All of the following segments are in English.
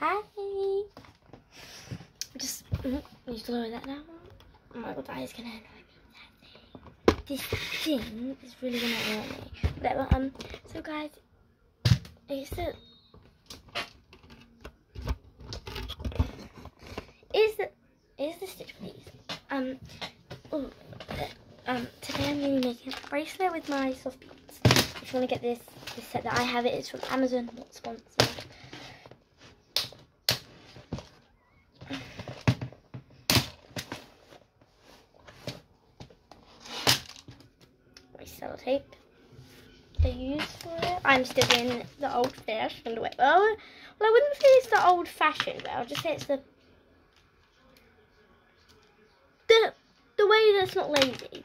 Hi. Just mm, need to lower that now. My god, that is gonna annoy me. This thing is really gonna annoy me. Whatever. Um. So guys, it's the is the is the stitch please. Um. Oh. Um. Today I'm gonna be making a bracelet with my soft beads. If you want to get this this set that I have, it is from Amazon, not sponsored. my sellotape they use for it. I'm still doing the old fashioned way. Well, well, I wouldn't say it's the old fashioned way. I'll just say it's the the the way that's not lazy.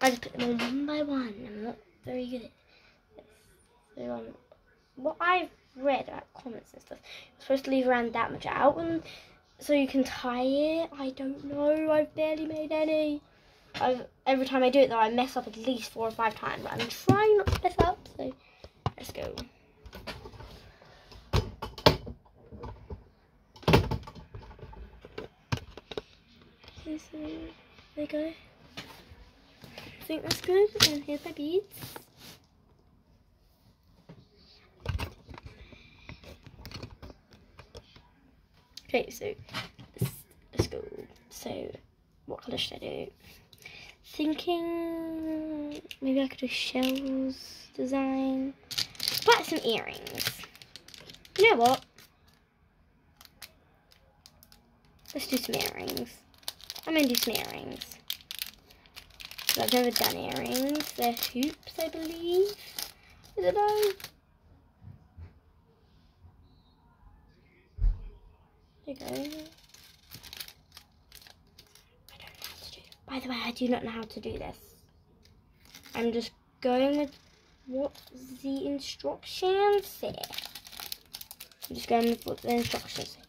I just put them on one by one. I'm not very good at this. Um, what I've read about comments and stuff, you're supposed to leave around that much out, and so you can tie it. I don't know. I've barely made any. I've, every time I do it though, I mess up at least four or five times. But I'm trying not to mess up, so let's go. There you go. I think that's good. And here's my beads. Okay, so let's, let's go. So, what colour should I do? Thinking maybe I could do shells design. But some earrings. You know what? Let's do some earrings. I'm gonna do some earrings. I've never done earrings. They're hoops, I believe. Is it though? There you go. By the way, I do not know how to do this. I'm just going with what the instructions say. I'm just going with what the instructions say.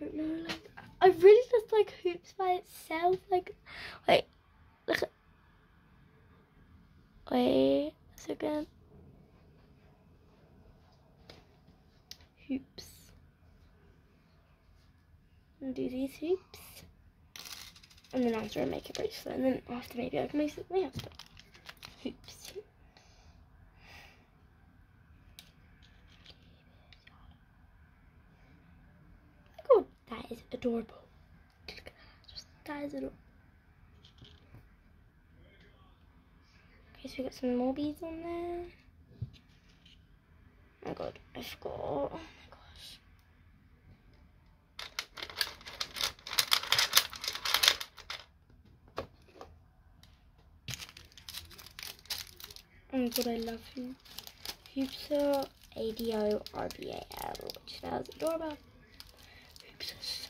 I don't know, like, I really just like hoops by itself. Like, wait, look at, wait a second. Hoops. And do these hoops. And then after I make a bracelet, and then after maybe I can make something else. But hoops. Oh, that is adorable. Just, that is adorable. Okay, so we got some more beads on there. Oh god, I forgot. Oh my gosh. Oh my god, I love him. Hoopsa ADO RBAL, which adorable. Hoopsa.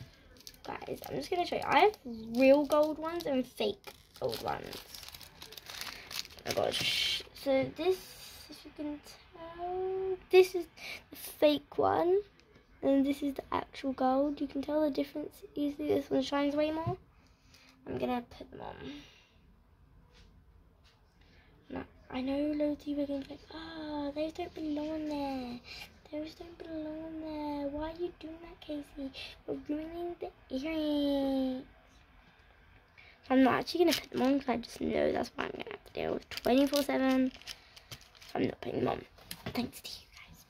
Guys, I'm just gonna show you. I have real gold ones and fake gold ones. Oh my gosh. So this, if you can tell, this is the fake one. And this is the actual gold. You can tell the difference easily. This one shines way more. I'm gonna put them on. I know loads of you are going to be like, ah, oh, those don't belong there. Those don't belong there. Why are you doing that, Casey? You're ruining the earrings. I'm not actually going to put them on because I just know that's what I'm going to have to deal with 24-7. I'm not putting them on. Thanks to you guys.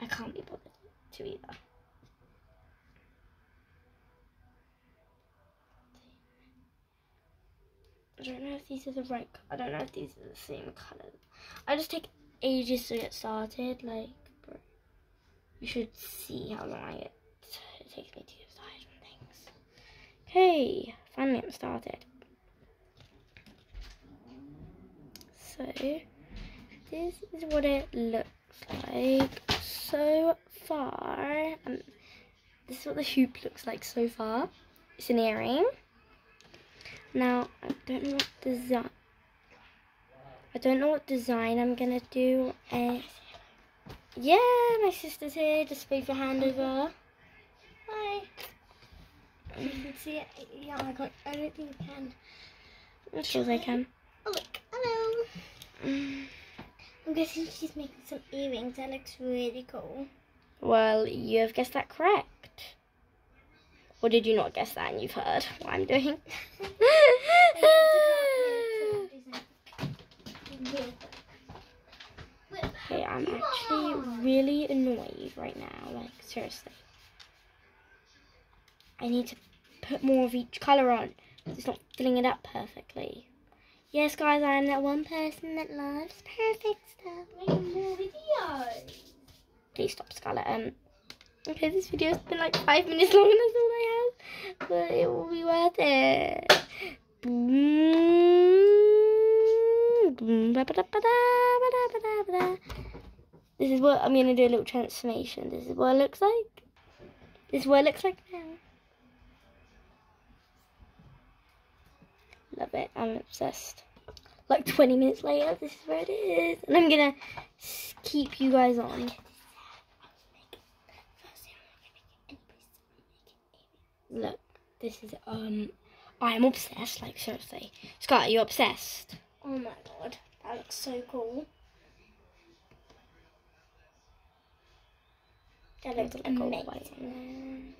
I can't be bothered to either. I don't know if these are the right. I don't know if these are the same colors. I just take ages to get started. Like, bro, you should see how long I get. It takes me to decide on things. Okay, finally I'm started. So, this is what it looks like so far. Um, this is what the hoop looks like so far. It's an earring. Now, I don't know what design. I don't know what design I'm gonna do. Uh, yeah, my sister's here. Just wave your hand over. Hi. You can see it. Yeah, I got. I don't think I can. I'm sure I can. Oh look, hello. Mm. I'm guessing she's making some earrings. That looks really cool. Well, you have guessed that correct. Or did you not guess that and you've heard what I'm doing? okay, I'm actually really annoyed right now. Like, seriously. I need to put more of each colour on. It's not filling it up perfectly. Yes, guys, I'm that one person that loves perfect stuff. Making more videos. Please stop, Scarlett. Um, okay, this video's been like five minutes long and that's all I have. But it will be worth it. This is what I'm going to do a little transformation. This is what it looks like. This is what it looks like now. Love it. I'm obsessed. Like 20 minutes later, this is where it is. And I'm going to keep you guys on. Look, this is, um, I'm obsessed, like, seriously. Scott, are you obsessed? Oh my god, that looks so cool. That looks Like amazing.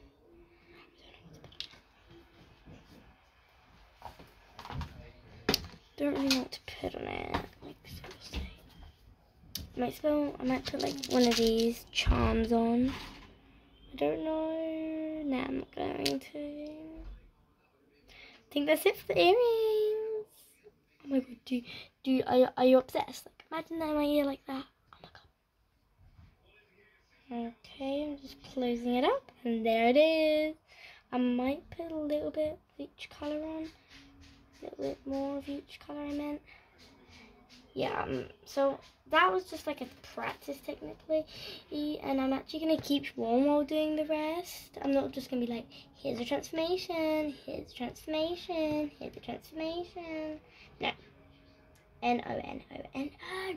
Don't really know what to put on it. Like seriously. I might spell I might put like one of these charms on. I don't know. Nah, I'm going to. I think that's it for the earrings. Oh my god, do do are you, are you obsessed? Like imagine that in my ear like that. Oh my god. Okay, I'm just closing it up and there it is. I might put a little bit of each colour on. A little bit more of each colour I meant. Yeah, um, so that was just like a practice technically. And I'm actually going to keep warm while doing the rest. I'm not just going to be like, here's a transformation, here's a transformation, here's a transformation. No. N-O-N-O-N-O.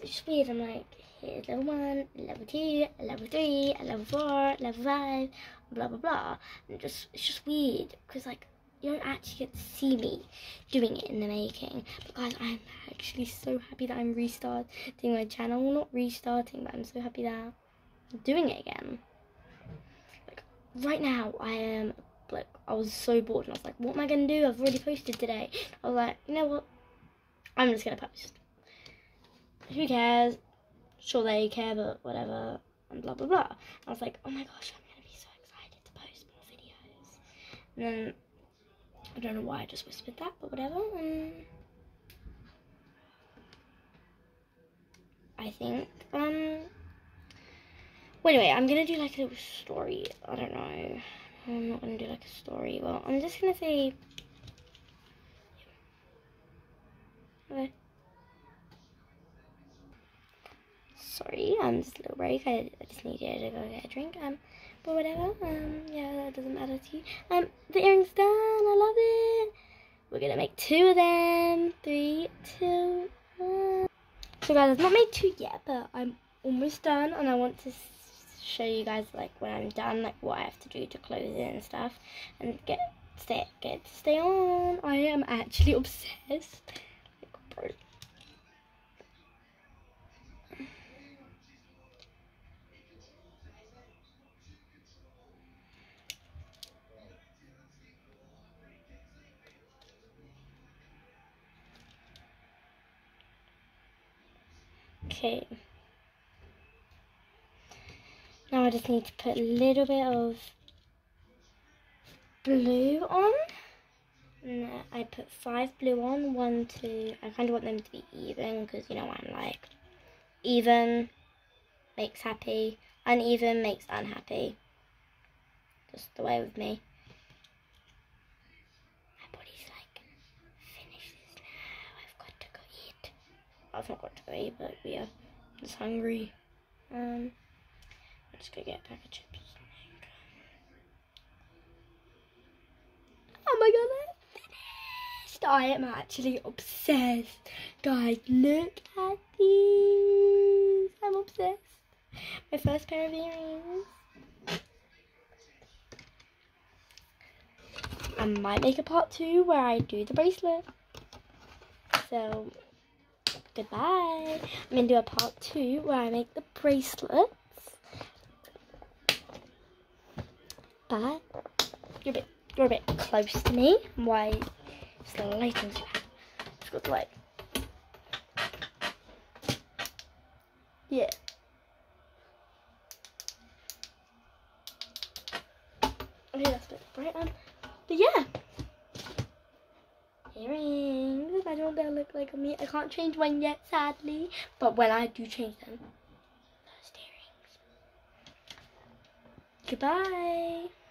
It's just weird. I'm like, here's level one, level two, level three, level four, level five, blah blah blah. And just it's just weird because like you don't actually get to see me doing it in the making. But guys, I'm actually so happy that I'm restarting my channel. Well, not restarting, but I'm so happy that I'm doing it again. Like right now, I am like I was so bored and I was like, what am I gonna do? I've already posted today. I was like, you know what? I'm just gonna post. Who cares? Sure they care, but whatever. And blah blah blah. I was like, oh my gosh, I'm gonna be so excited to post more videos. And then I don't know why I just whispered that, but whatever. Um, I think. Um. Well, anyway, I'm gonna do like a little story. I don't know. I'm not gonna do like a story. Well, I'm just gonna say. Okay. Sorry, I'm just a little break. I, I just needed to go get a drink. Um, but whatever. Um, yeah, to you. Um, the earring's done. I love it. We're gonna make two of them. Three, two, one. So guys, I've not made two yet, but I'm almost done, and I want to show you guys like when I'm done, like what I have to do to close it and stuff, and get stay get to stay on. I am actually obsessed. Like, bro. Okay. Now I just need to put a little bit of blue on. And I put five blue on, one, two. I kind of want them to be even because you know what I'm like. Even makes happy, uneven makes unhappy. Just the way with me. My body's like, finish this now. I've got to go eat. I've not got to eat, but yeah, I'm just hungry. Um, I'm just gonna get a pack of chips. Oh my god, I finished! I am actually obsessed. Guys, look at these. I'm obsessed. My first pair of earrings. I might make a part two where I do the bracelet. So, goodbye. I'm gonna do a part two where I make the bracelets. but you're a bit you're a bit close to me. Why it's the lighting's bad. It's got to like Yeah. Okay, that's a bit bright on. But yeah. Earrings. I don't know look like me. I can't change one yet, sadly. But when I do change them, those earrings. Goodbye.